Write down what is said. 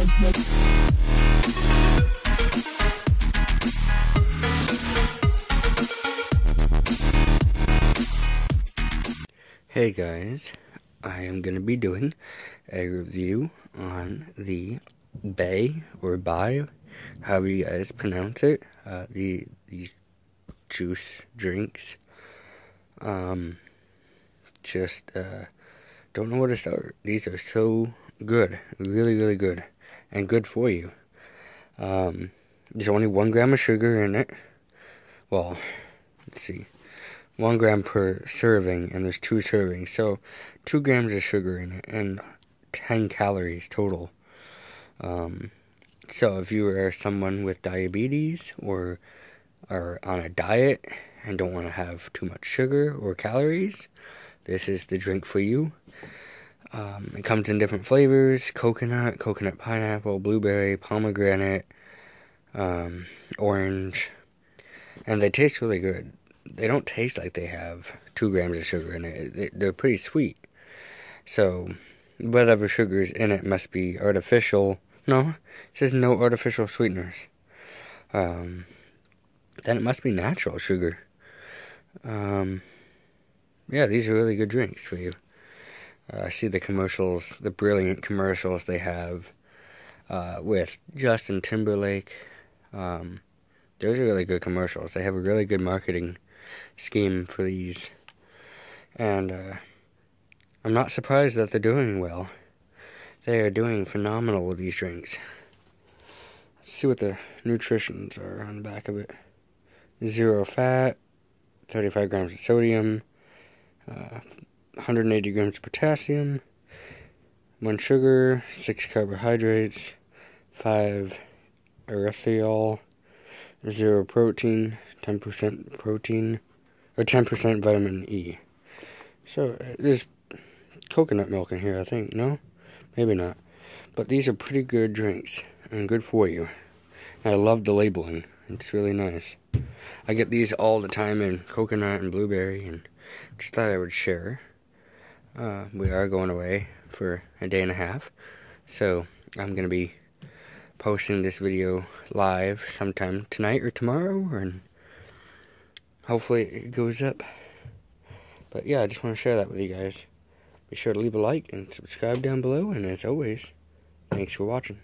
Hey guys, I am going to be doing a review on the Bay or Bai, however you guys pronounce it, uh, the these juice drinks. Um, just uh, don't know where to start. These are so good, really, really good, and good for you. Um, there's only one gram of sugar in it. Well, let's see one gram per serving, and there's two servings, so two grams of sugar in it, and 10 calories total. Um, so if you are someone with diabetes or are on a diet and don't want to have too much sugar or calories, this is the drink for you. Um, it comes in different flavors coconut, coconut pineapple, blueberry, pomegranate, um, orange, and they taste really good they don't taste like they have two grams of sugar in it. They're pretty sweet. So, whatever sugar is in it must be artificial. No, it says no artificial sweeteners. Um, then it must be natural sugar. Um, yeah, these are really good drinks for you. Uh, I see the commercials, the brilliant commercials they have uh, with Justin Timberlake. Um, those are really good commercials. They have a really good marketing scheme for these. And uh, I'm not surprised that they're doing well. They are doing phenomenal with these drinks. Let's see what the nutritions are on the back of it. Zero fat, 35 grams of sodium, uh, 180 grams of potassium, 1 sugar, 6 carbohydrates, 5 erythritol, 0 protein, 10% protein, or 10% vitamin E. So uh, there's coconut milk in here, I think. No? Maybe not. But these are pretty good drinks and good for you. I love the labeling. It's really nice. I get these all the time in coconut and blueberry and just thought I would share. Uh, we are going away for a day and a half. So I'm going to be posting this video live sometime tonight or tomorrow and hopefully it goes up. But yeah, I just want to share that with you guys. Be sure to leave a like and subscribe down below, and as always, thanks for watching.